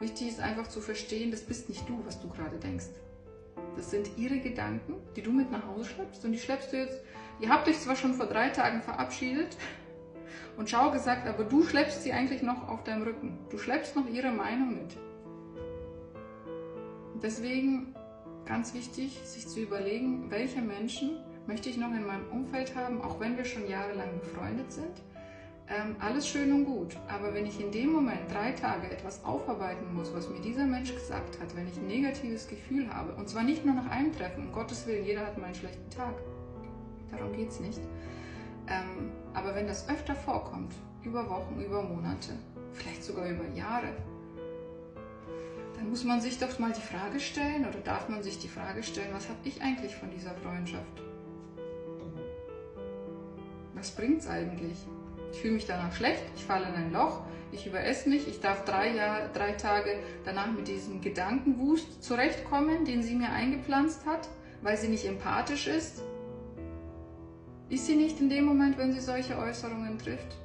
Wichtig ist einfach zu verstehen, das bist nicht du, was du gerade denkst. Das sind ihre Gedanken, die du mit nach Hause schleppst und die schleppst du jetzt. Ihr habt euch zwar schon vor drei Tagen verabschiedet und Schau gesagt, aber du schleppst sie eigentlich noch auf deinem Rücken. Du schleppst noch ihre Meinung mit. Deswegen ganz wichtig, sich zu überlegen, welche Menschen möchte ich noch in meinem Umfeld haben, auch wenn wir schon jahrelang befreundet sind. Ähm, alles schön und gut, aber wenn ich in dem Moment drei Tage etwas aufarbeiten muss, was mir dieser Mensch gesagt hat, wenn ich ein negatives Gefühl habe, und zwar nicht nur nach einem Treffen, um Gottes Willen, jeder hat mal einen schlechten Tag, darum geht es nicht, ähm, aber wenn das öfter vorkommt, über Wochen, über Monate, vielleicht sogar über Jahre, dann muss man sich doch mal die Frage stellen oder darf man sich die Frage stellen, was habe ich eigentlich von dieser Freundschaft? Was bringt es eigentlich? Ich fühle mich danach schlecht, ich falle in ein Loch, ich überesse mich, ich darf drei, Jahr, drei Tage danach mit diesem Gedankenwust zurechtkommen, den sie mir eingepflanzt hat, weil sie nicht empathisch ist. Ist sie nicht in dem Moment, wenn sie solche Äußerungen trifft?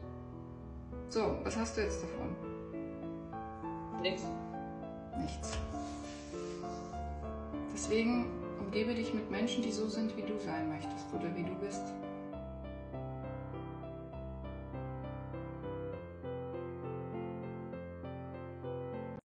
So, was hast du jetzt davon? Nichts. Nichts. Deswegen umgebe dich mit Menschen, die so sind, wie du sein möchtest